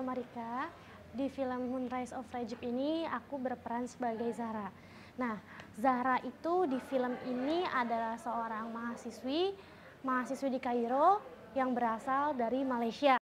Vina Marika. Di film Moonrise of Egypt ini aku berperan sebagai Zahra. Nah, Zahra itu di film ini adalah seorang mahasiswi, mahasiswi di Kairo yang berasal dari Malaysia.